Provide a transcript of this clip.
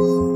Thank